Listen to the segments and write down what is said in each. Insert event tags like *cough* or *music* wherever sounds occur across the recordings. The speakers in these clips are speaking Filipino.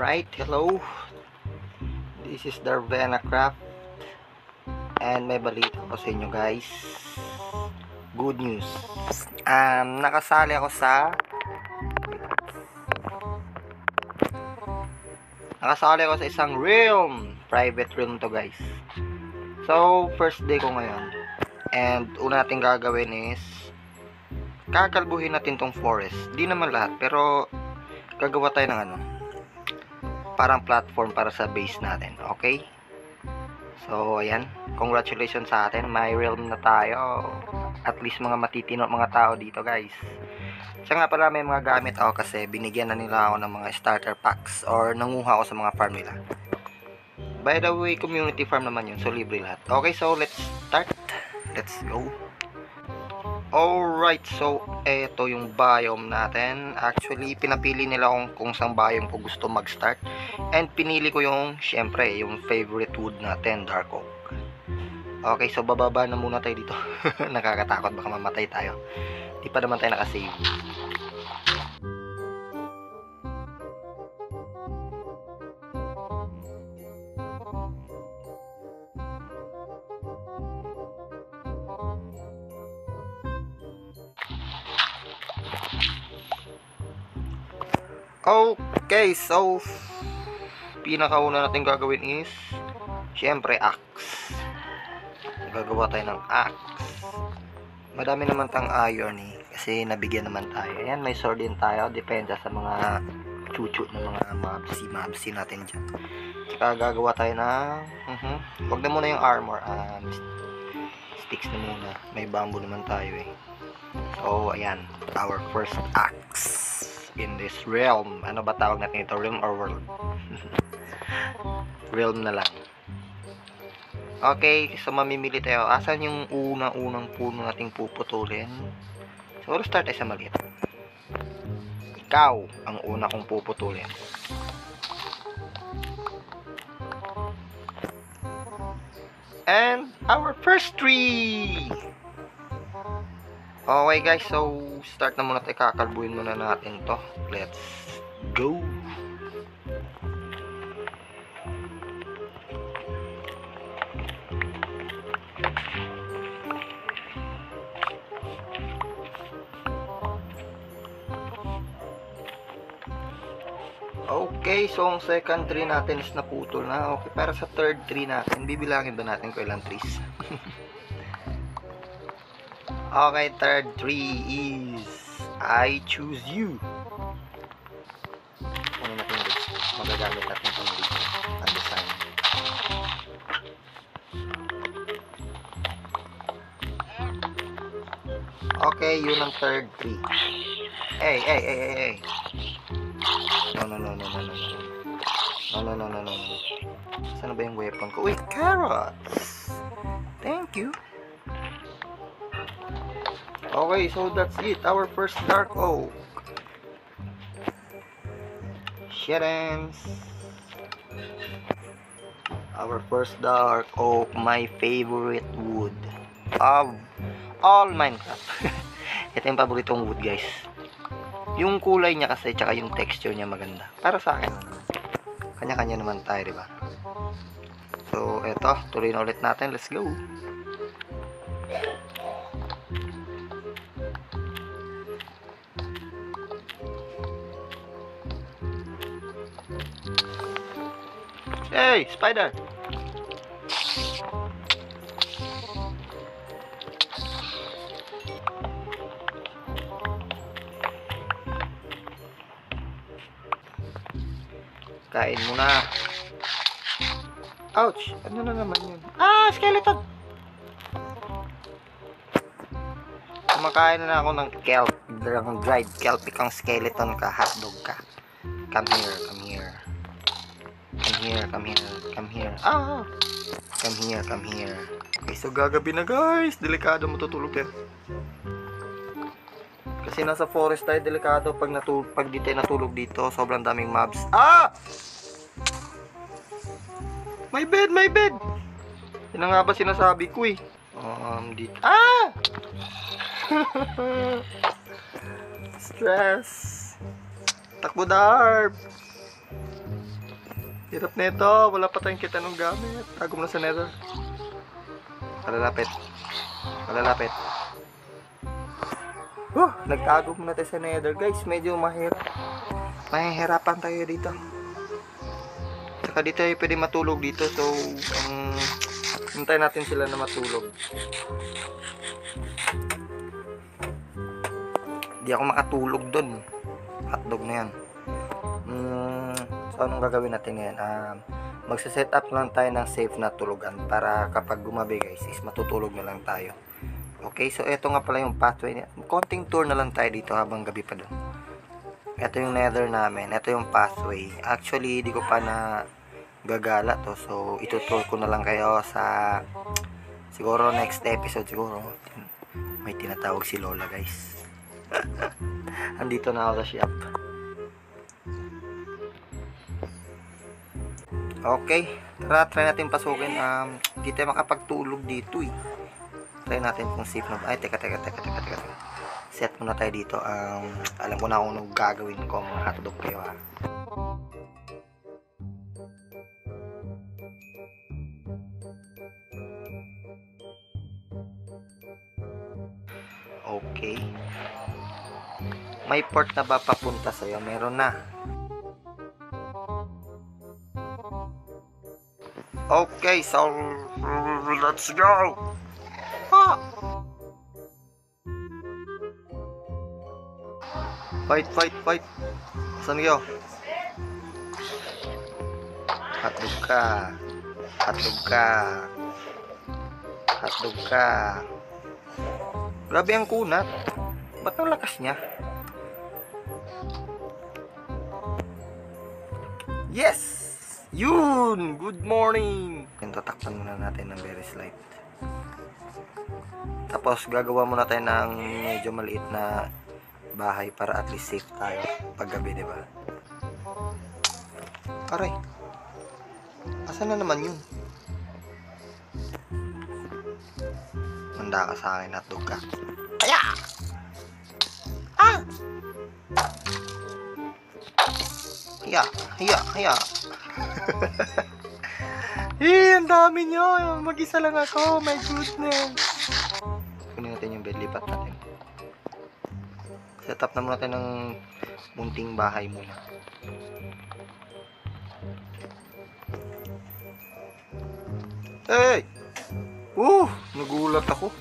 Alright, hello. This is Darvena Craft. And may balita ko sa inyo guys. Good news. Um, nakasali ako sa Nakasali ako sa isang realm. Private realm to guys. So, first day ko ngayon. And una natin gagawin is kakalbuhin natin tong forest. Di naman lahat, pero gagawa tayo ng ano, parang platform para sa base natin. Okay? So, ayan. Congratulations sa atin. May realm na tayo. At least mga matitino mga tao dito, guys. Siya nga pala may mga gamit ako kasi binigyan na nila ako ng mga starter packs or nanguha ako sa mga farm nila. By the way, community farm naman yun. So, libre lahat. Okay, so let's start. Let's go. Alright, so eto yung biome natin. Actually, pinapili nila kung, kung saan biome ko gusto mag-start. And pinili ko yung, syempre, yung favorite wood natin, dark oak. Okay, so bababa na muna tayo dito. *laughs* Nakakatakot, baka mamatay tayo. Di pa naman tayo nakasave. Okay, so pinakauna natin gagawin is syempre axe. Gagawa tayo ng axe. Madami naman tang iron eh kasi nabigyan naman tayo. Ayan, may sword din tayo depende sa mga chuchu ng mga mabsi mabsi natin dyan. Saka gagawa tayo ng uh wag na muna yung armor. Um, sticks na muna. May bamboo naman tayo eh. So, ayan, our first axe in this realm. Ano ba tawag natin ito? Realm or world? *laughs* realm na lang. Okay, so mamimili tayo. Asan yung unang-unang puno nating puputulin? Siguro start tayo sa maliit. Ikaw ang una kong puputulin. And our first tree! Okay guys, so start na muna tayo kakalbuin muna natin to. Let's go! Okay, so ang second tree natin is naputol na. Okay, para sa third tree natin, bibilangin ba natin kung ilang trees? *laughs* okay, third tree is I choose you. Ano natin guys? Magagamit natin itong dito. Ang design. Okay, yun ang third tree. Hey, hey, hey, hey, hey. No, no, no, no, no, no, no. No, no, no, no, no. Saan ba yung weapon ko? Uy, carrots! Thank you. Okay, so that's it. Our first dark oak. Shitens. Our first dark oak, my favorite wood of all Minecraft. *laughs* Ito yung paboritong wood, guys. Yung kulay niya kasi, tsaka yung texture niya maganda. Para sa akin. Kanya-kanya naman tayo, di ba? So, eto, tuloy na ulit natin. Let's go. Hey, spider! Kain mo na. Ouch! Ano na naman yun? Ah! Skeleton! Kumakain na ako ng kelp. Dried kelp. Ikang skeleton ka. Hotdog ka. Come here. Come here. Come here. Come here. Come here. Ah! Come here. Come here. Okay, so gagabi na guys. Delikado matutulog yan. Kasi nasa forest tayo, delikado pag, natu pag di tayo natulog dito, sobrang daming mobs. Ah! My bed, my bed! Yan nga ba sinasabi ko eh. Um, dito. Ah! *laughs* Stress. Takbo darp. Hirap na ito. Wala pa tayong kita ng gamit. Tago mo na sa nether. Palalapit. Palalapit. Oh, nagtago muna tayo sa nether. Guys, medyo mahirap. Mahihirapan tayo dito. Saka dito tayo pwede matulog dito. So, um, hintay natin sila na matulog. Di ako makatulog doon. Hotdog na yan. So, anong gagawin natin ngayon? Um, magsa-set up lang tayo ng safe na tulugan para kapag gumabi guys is matutulog na lang tayo. Okay, so ito nga pala yung pathway. niya. Konting tour na lang tayo dito habang gabi pa doon. Ito yung nether namin. Ito yung pathway. Actually, di ko pa na gagala to. So, itutour ko na lang kayo sa siguro next episode siguro. May tinatawag si Lola guys. *laughs* Andito na ako sa shop. Okay, tara try natin pasukin. Um, di tayo makapagtulog dito eh. Try natin kung safe na. Ay, teka, teka, teka, teka. teka. Set muna tayo dito. Um, alam ko na kung ano gagawin ko mga hotdog kayo ha. Okay. May port na ba papunta sa'yo? Meron na. Okay, so let's go. Ah. Fight, fight, fight. Saan kayo? Hotdog ka. Hotdog ka. Hotdog ka. Grabe ang kunat. Ba't ang lakas niya? Yes! Yun! Good morning! Yung muna natin ng very slight. Tapos gagawa muna tayo ng medyo maliit na bahay para at least safe tayo paggabi, di ba? Aray! Asan na naman yun? Manda ka sa akin at ka. Aya! Ah! Hiya! Hiya! Hiya! *laughs* eh, ang dami nyo. Mag-isa lang ako. My goodness. Kunin natin yung bed. Lipat natin. Set up na muna tayo ng munting bahay muna. Hey! Uh! Nagulat ako.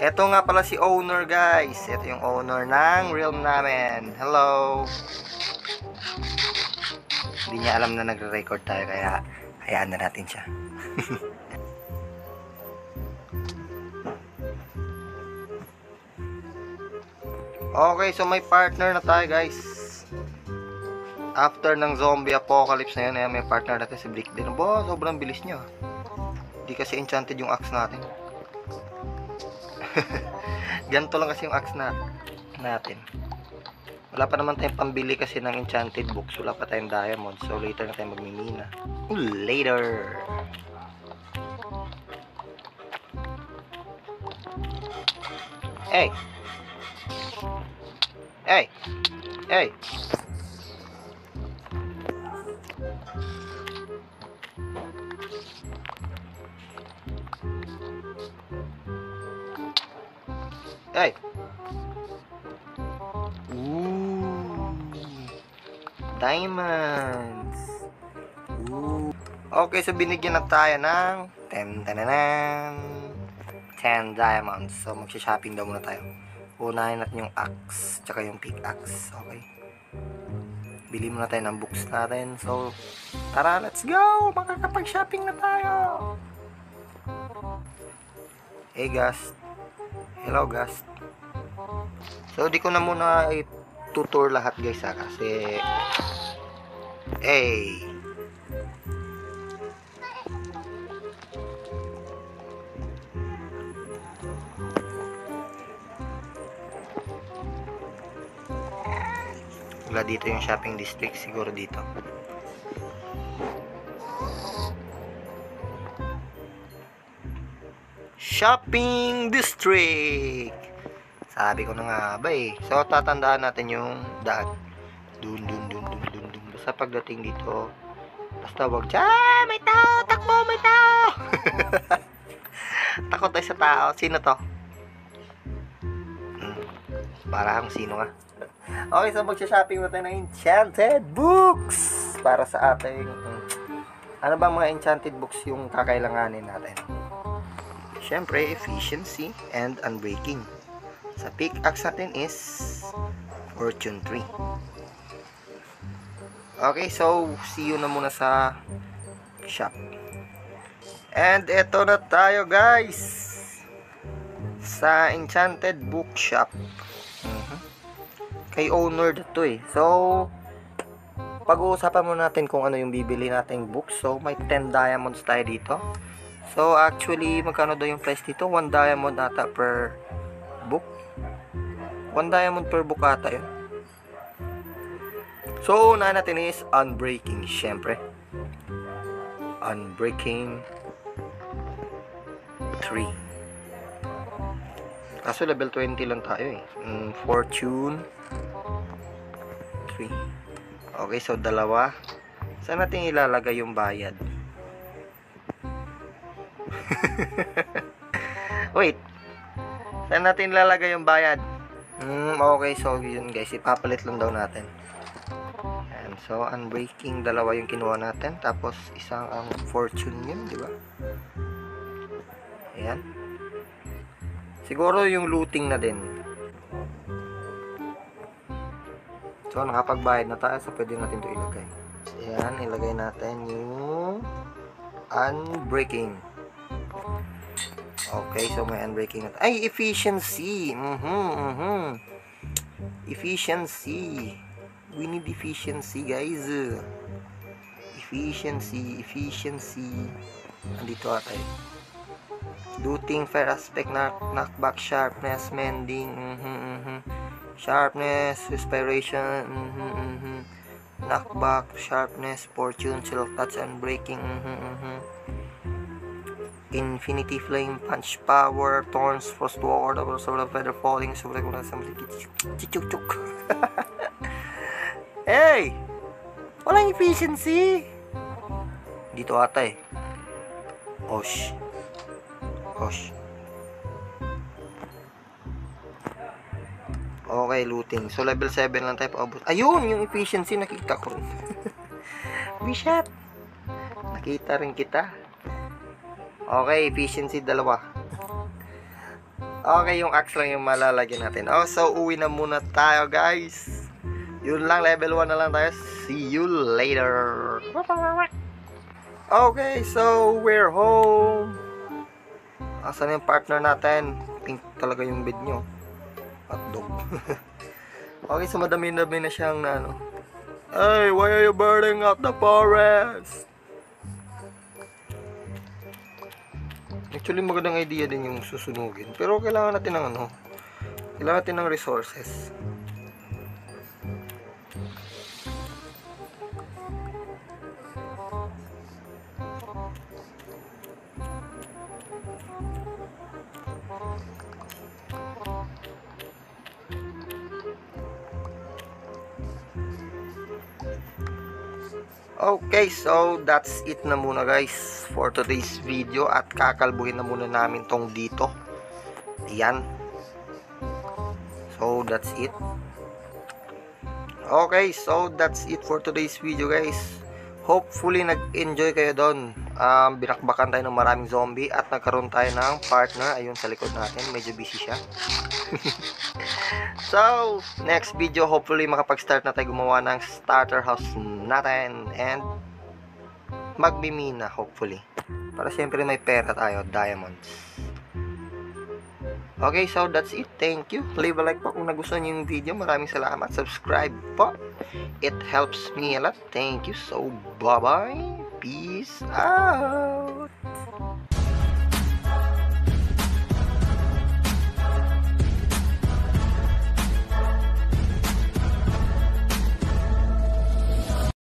Ito nga pala si owner guys. Ito yung owner ng realm namin. Hello! Hindi niya alam na nagre-record tayo kaya hayaan na natin siya. *laughs* okay, so may partner na tayo guys. After ng zombie apocalypse na yun, eh, may partner natin si Blick din. Bo, sobrang bilis niya. Hindi kasi enchanted yung axe natin. *laughs* Ganito lang kasi yung axe na, natin. Wala pa naman tayong pambili kasi ng enchanted books. Wala pa tayong diamond. So, later na tayo magmimina. Later! Hey! Hey! Hey! Hey! Diamonds. Ooh. Okay, so binigyan na tayo ng 10 tananan. 10 diamonds. So, magsha-shopping daw muna tayo. Unahin natin yung axe, tsaka yung pickaxe. Okay. Bili muna tayo ng books natin. So, tara, let's go! Makakapag-shopping na tayo! Hey, Gast. Hello, Gast. So, di ko na muna i-tutor lahat guys ha, kasi hey. Wala dito yung shopping district siguro dito. Shopping district sabi ko na nga ba eh. So, tatandaan natin yung daan. Dun, dun, dun, dun, dun, dun. Basta pagdating dito, Basta wag siya, "Ah, may tao, takbo, may tao. *laughs* Takot tayo sa tao. Sino to? Hmm, Parang sino nga? Okay, so magsha-shopping na tayo ng enchanted books para sa ating hmm, ano ba mga enchanted books yung kakailanganin natin? Siyempre, efficiency and unbreaking. Sa pickaxe natin is Fortune 3. Okay, so see you na muna sa shop. And eto na tayo guys sa Enchanted Bookshop. Mhm. Kay owner na to eh. So, pag-uusapan muna natin kung ano yung bibili nating book. So, may 10 diamonds tayo dito. So, actually, magkano daw yung price dito? 1 diamond ata per. 1 diamond per book ata yun. So, una natin is Unbreaking, syempre. Unbreaking 3. Kaso level 20 lang tayo eh. Mm, Fortune 3. Okay, so dalawa. Saan natin ilalagay yung bayad? *laughs* Wait. Saan natin ilalagay yung bayad? Hmm, okay, so yun guys, ipapalit lang daw natin. Ayan, so unbreaking dalawa yung kinuha natin, tapos isang ang fortune yun, di ba? Ayan. Siguro yung looting na din. So, nakapagbayad na tayo, so pwede natin to ilagay. Ayan, ilagay natin yung unbreaking. Okay, so may unbreaking na Ay, efficiency! Mhm, mhm. Efficiency. We need efficiency, guys. Efficiency, efficiency. Andito ata eh. Looting, fair aspect, knock, knockback, sharpness, mending, mhm, mhm. Sharpness, respiration, mhm, mhm. Knockback, sharpness, fortune, silk touch, and breaking, mhm, mhm. Infinity Flame, Punch Power, Thorns, Frost Double Sword of Feather Falling, Sobre ko na sa Chichuk-chuk. hey! Walang efficiency! Dito ata eh. Osh. Osh. Okay, looting. So, level 7 lang tayo paabot. Ayun, yung efficiency nakita ko. *laughs* Bishop! Nakita rin kita. Okay, efficiency dalawa. Okay, yung axe lang yung malalagyan natin. Oh, so uwi na muna tayo, guys. Yun lang, level 1 na lang tayo. See you later. Okay, so we're home. Asan yung partner natin? Pink talaga yung bed nyo. Hotdog. *laughs* okay, so madami-dami na siyang na ano. Hey, why are you burning up the forest? Actually, magandang idea din yung susunugin. Pero kailangan natin ng ano, kailangan natin ng resources. Okay, so that's it na muna guys for today's video at kakalbuhin na muna namin tong dito. Ayan. So that's it. Okay, so that's it for today's video guys. Hopefully nag-enjoy kayo doon. Um, binakbakan tayo ng maraming zombie at nagkaroon tayo ng partner. Ayun sa likod natin, medyo busy siya. *laughs* So, next video, hopefully makapag-start na tayo gumawa ng starter house natin and magbimina, hopefully. Para siyempre may pera tayo, diamonds. Okay, so that's it. Thank you. Leave a like po kung nagustuhan niyo yung video. Maraming salamat. Subscribe po. It helps me a lot. Thank you. So, bye-bye. Peace out.